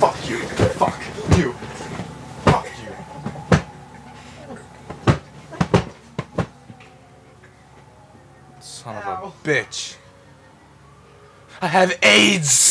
Fuck you. Fuck you. Fuck you. Son of a bitch. I have AIDS!